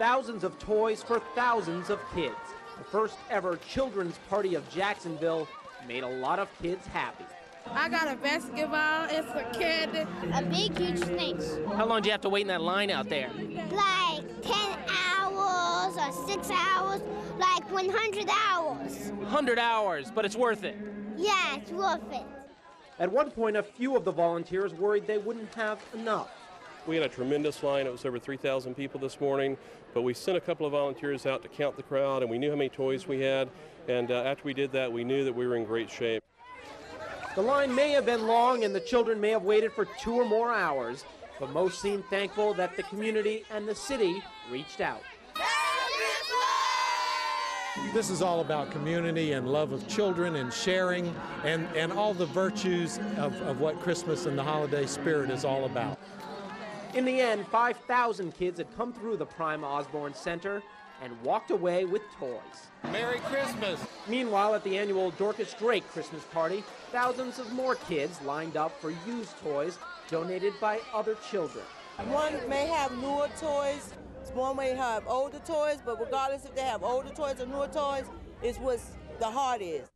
thousands of toys for thousands of kids. The first ever children's party of Jacksonville made a lot of kids happy. I got a basketball, it's a kid. A big, huge snake. How long do you have to wait in that line out there? Like 10 hours or 6 hours, like 100 hours. 100 hours, but it's worth it. Yeah, it's worth it. At one point, a few of the volunteers worried they wouldn't have enough. We had a tremendous line. It was over 3,000 people this morning, but we sent a couple of volunteers out to count the crowd, and we knew how many toys we had. And uh, after we did that, we knew that we were in great shape. The line may have been long and the children may have waited for two or more hours, but most seemed thankful that the community and the city reached out. This is all about community and love of children and sharing and, and all the virtues of, of what Christmas and the holiday spirit is all about. In the end, 5,000 kids had come through the Prime Osborne Center and walked away with toys. Merry Christmas! Meanwhile, at the annual Dorcas Drake Christmas party, thousands of more kids lined up for used toys donated by other children. One may have newer toys, one may have older toys, but regardless if they have older toys or newer toys, it's what the heart is.